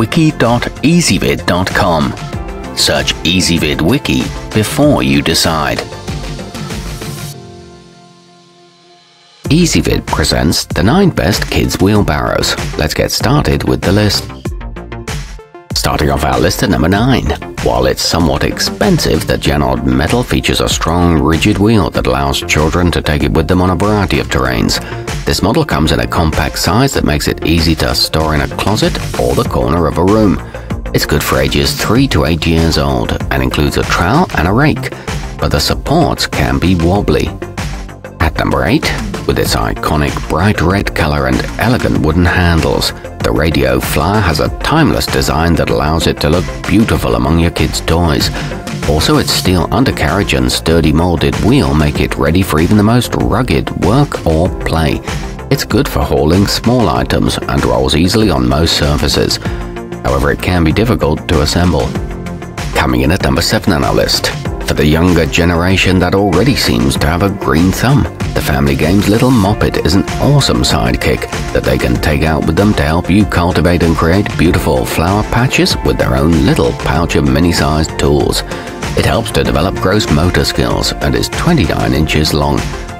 wiki.ezvid.com. Search Ezvid Wiki before you decide. Ezvid presents the 9 best kids wheelbarrows. Let's get started with the list. Starting off our list at number 9. While it's somewhat expensive, the Janod Metal features a strong, rigid wheel that allows children to take it with them on a variety of terrains. This model comes in a compact size that makes it easy to store in a closet or the corner of a room. It's good for ages 3 to 8 years old and includes a trowel and a rake, but the supports can be wobbly. At number 8, with its iconic bright red color and elegant wooden handles, the Radio Flyer has a timeless design that allows it to look beautiful among your kids' toys. Also, its steel undercarriage and sturdy molded wheel make it ready for even the most rugged work or play. It's good for hauling small items and rolls easily on most surfaces. However, it can be difficult to assemble. Coming in at number 7 on our list, for the younger generation that already seems to have a green thumb. The Family Games Little Moppet is an awesome sidekick that they can take out with them to help you cultivate and create beautiful flower patches with their own little pouch of mini-sized tools. It helps to develop gross motor skills and is 29 inches long.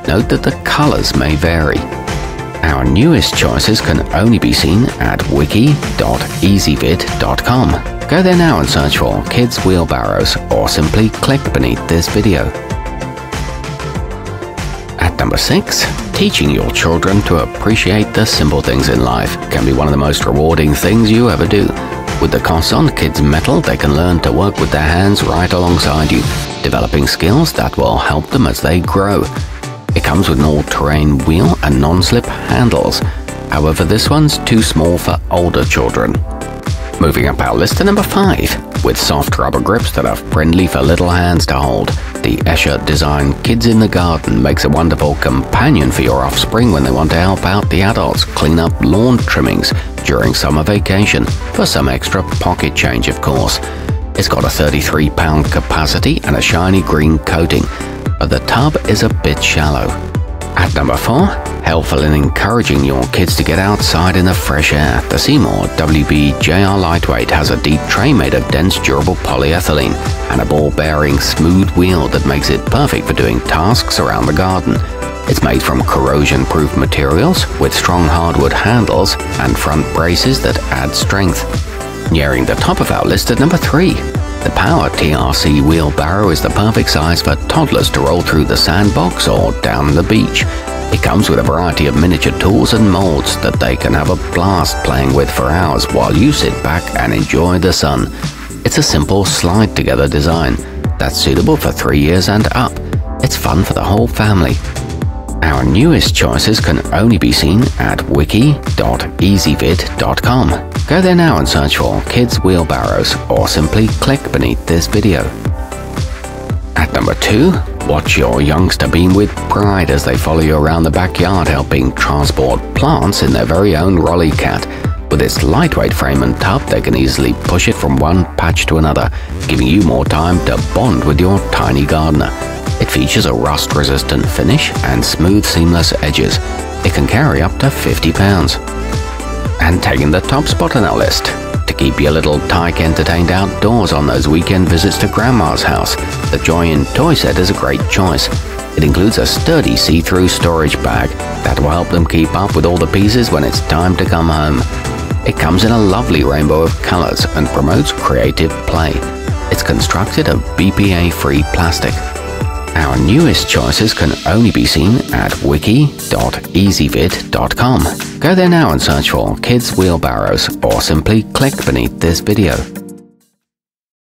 Note that the colors may vary. Our newest choices can only be seen at wiki.ezvid.com. Go there now and search for Kids Wheelbarrows or simply click beneath this video. At number 6, teaching your children to appreciate the simple things in life can be one of the most rewarding things you ever do. With the Costzon Kids Metal, they can learn to work with their hands right alongside you, developing skills that will help them as they grow. It comes with an all-terrain wheel and non-slip handles. However, this one's too small for older children. Moving up our list to number 5. With soft rubber grips that are friendly for little hands to hold, the Esschert Design Kids in the Garden makes a wonderful companion for your offspring when they want to help out the adults clean up lawn trimmings during summer vacation, for some extra pocket change of course. It's got a 33 pound capacity and a shiny green coating, but the tub is a bit shallow. At number 4, helpful in encouraging your kids to get outside in the fresh air, the Seymour WB-JR Lightweight has a deep tray made of dense durable polyethylene and a ball-bearing smooth wheel that makes it perfect for doing tasks around the garden. It's made from corrosion-proof materials with strong hardwood handles and front braces that add strength. Nearing the top of our list at number 3, the Power TRC wheelbarrow is the perfect size for toddlers to roll through the sandbox or down the beach. It comes with a variety of miniature tools and molds that they can have a blast playing with for hours while you sit back and enjoy the sun. It's a simple slide together design that's suitable for 3 years and up. It's fun for the whole family. Our newest choices can only be seen at wiki.ezvid.com. Go there now and search for Kids Wheelbarrows or simply click beneath this video. At number 2, watch your youngster beam with pride as they follow you around the backyard helping transport plants in their very own Rollycat. With its lightweight frame and tub, they can easily push it from one patch to another, giving you more time to bond with your tiny gardener. It features a rust-resistant finish and smooth seamless edges. It can carry up to 50 pounds. And taking the top spot on our list, to keep your little tyke entertained outdoors on those weekend visits to Grandma's house, the Joyin toy set is a great choice. It includes a sturdy see-through storage bag that will help them keep up with all the pieces when it's time to come home. It comes in a lovely rainbow of colors and promotes creative play. It's constructed of BPA-free plastic. Our newest choices can only be seen at wiki.ezvid.com. Go there now and search for Kids Wheelbarrows or simply click beneath this video.